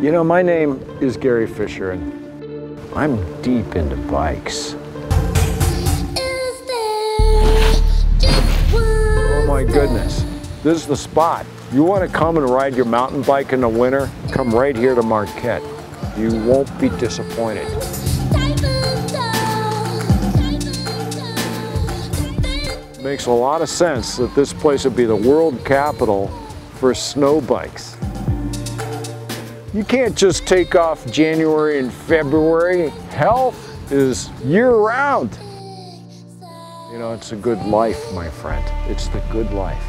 You know, my name is Gary Fisher, and I'm deep into bikes. Oh my goodness, this is the spot. You want to come and ride your mountain bike in the winter? Come right here to Marquette. You won't be disappointed. Makes a lot of sense that this place would be the world capital for snow bikes. You can't just take off January and February. Health is year round. You know, it's a good life, my friend. It's the good life.